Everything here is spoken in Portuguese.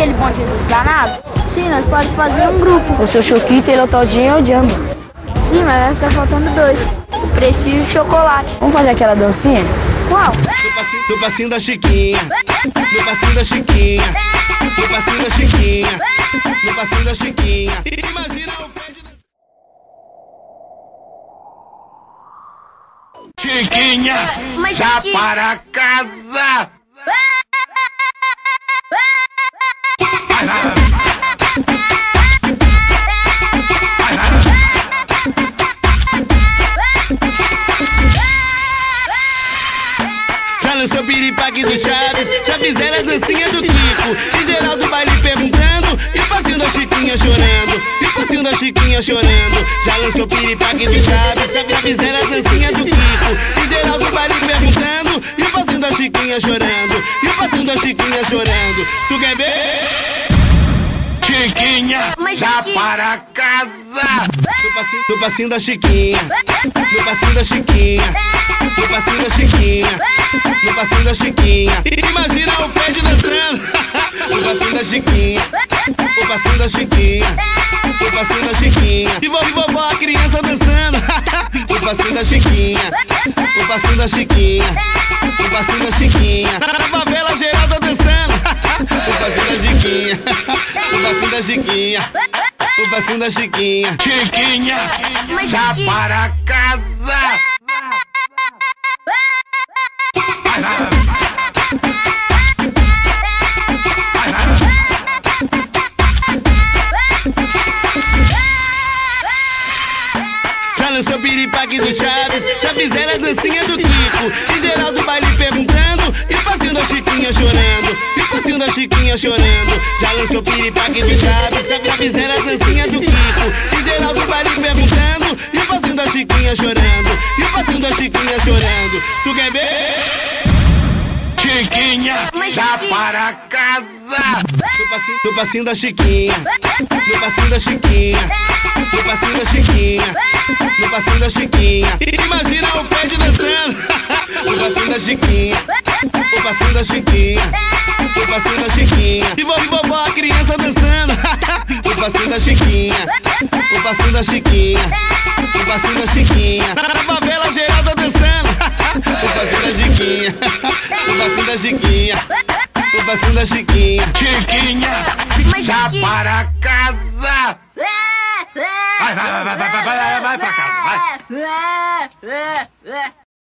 aquele bonde dos danados? Sim, nós podemos fazer um grupo. O seu Choquito, ele é o Todinho e o Jumbo. Sim, mas vai ficar faltando dois. O Prestígio e o Chocolate. Vamos fazer aquela dancinha? Qual? No passinho, no passinho da Chiquinha. No passinho da Chiquinha. No passinho da Chiquinha. No passinho da Chiquinha. Imagina o. Chiquinha, Mas já aqui- para casa. Já lançou piripaque do Chaves, já fizeram a dancinha do Kiko. E geral do baile perguntando, e o passinho da Chiquinha chorando. E o passinho da Chiquinha chorando. Já lançou piripaque do Chaves, já fizeram a dancinha do Kiko. E geral do baile perguntando, e o passinho da Chiquinha chorando. E o passinho da Chiquinha chorando. Tu quer ver? Chiquinha, Mas já para casa. No passinho, no passinho da Chiquinha. No passinho da Chiquinha. No passinho da Chiquinha. No passinho da Chiquinha. Imagina o Fred dançando. No passinho da Chiquinha. No passinho da Chiquinha. No passinho da Chiquinha. E vovó, e vovó, a criança dançando. No passinho da Chiquinha. No passinho da Chiquinha. No passinho da Chiquinha. Na favela geral tá dançando. No passinho da Chiquinha. No passinho da Chiquinha. No passinho da Chiquinha. Chiquinha, já para casa. Lançou piripaque do Chaves, já fizeram a dancinha do Kiko. E geral do baile perguntando, e o passinho da Chiquinha chorando. E o passinho da Chiquinha chorando. Já lançou piripaque do Chaves, já fizeram a dancinha do Kiko. E geral do baile perguntando, já para casa. No passinho, da Chiquinha. No passinho da Chiquinha. No passinho da Chiquinha. No passinho da Chiquinha. Imagina o Fred dançando. No passinho da Chiquinha. No passinho da Chiquinha. No passinho da Chiquinha. E vovó, e vovó, a criança dançando. No passinho da Chiquinha. No passinho da Chiquinha. No passinho da Chiquinha. Na favela geral tá dançando. No passinho da Chiquinha. Passinho da Chiquinha. No passinho da Chiquinha. Chiquinha, Mas já para casa. Vai, vai, vai, vai, vai, vai, vai, vai pra casa, vai. vai.